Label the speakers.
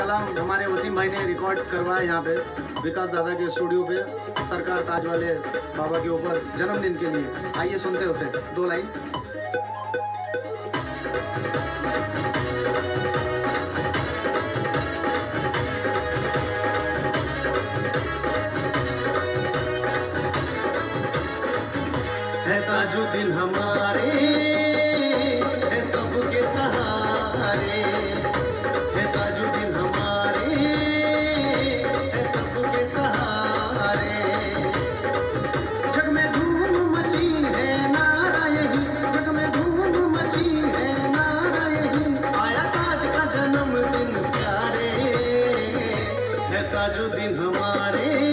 Speaker 1: कलाम हमारे वसीम भाई ने रिकॉर्ड करवाया यहाँ पे विकास दादा के स्टूडियो पे, सरकार ताज वाले बाबा के ऊपर जन्मदिन के लिए। आइए सुनते उसे, दो लाइन। है ताजुद्दीन हमारे का जो दिन हमारे